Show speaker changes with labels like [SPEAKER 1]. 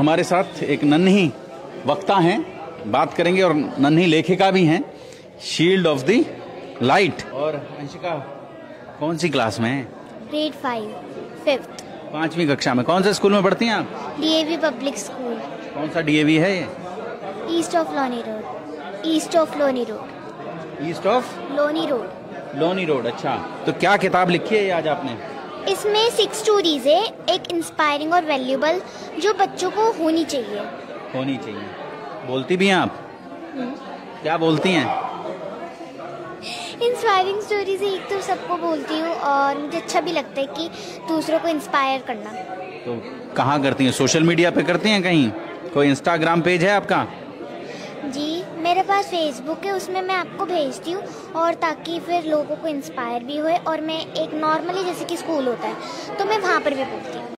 [SPEAKER 1] हमारे साथ एक नन्ही वक्ता हैं बात करेंगे और नन्ही लेखिका भी हैं शील्ड ऑफ़ दी लाइट और अंशिका कौन सी क्लास में है?
[SPEAKER 2] ग्रेड फाइव फिफ्थ
[SPEAKER 1] पांचवी कक्षा में। कौन से स्कूल में पढ़ती हैं आप?
[SPEAKER 2] डीएवी पब्लिक स्कूल
[SPEAKER 1] कौन सा डीएवी है ये?
[SPEAKER 2] East of Loni road east of Loni road
[SPEAKER 1] east of
[SPEAKER 2] Loni road
[SPEAKER 1] Loni road अच्छा। तो क्या किताब लिखी है आज आपने?
[SPEAKER 2] इसमें सिक्स स्टोरीज है एक इंस्पायरिंग और वैल्यूबल जो बच्चों को होनी चाहिए।
[SPEAKER 1] होनी चाहिए। बोलती भी हैं आप? क्या बोलती हैं?
[SPEAKER 2] इंस्पायरिंग स्टोरीज एक तो सबको बोलती हूँ और मुझे अच्छा भी लगता है कि दूसरों को इंस्पायर करना।
[SPEAKER 1] तो कहाँ करती हैं? सोशल मीडिया पे करती हैं कहीं? कोई इंस्टाग्राम पेज है आपका?
[SPEAKER 2] जी मेरे पास फेसबुक है, उसमें मैं आपको भेजती हूँ और ताकि फिर लोगों को इंस्पायर भी होए और मैं एक नॉर्मली जैसे कि स्कूल होता है तो मैं वहाँ पर भी बोलती हूँ।